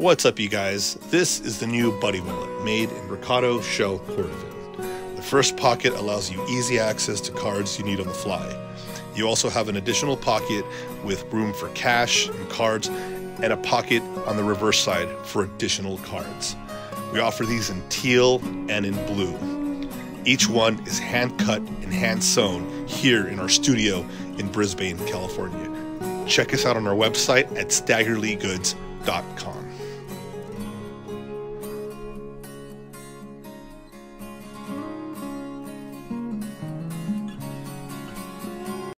What's up, you guys? This is the new Buddy Wallet made in Rocado Shell Cordovan. The first pocket allows you easy access to cards you need on the fly. You also have an additional pocket with room for cash and cards, and a pocket on the reverse side for additional cards. We offer these in teal and in blue. Each one is hand cut and hand sewn here in our studio in Brisbane, California. Check us out on our website at staggerleegoods.com.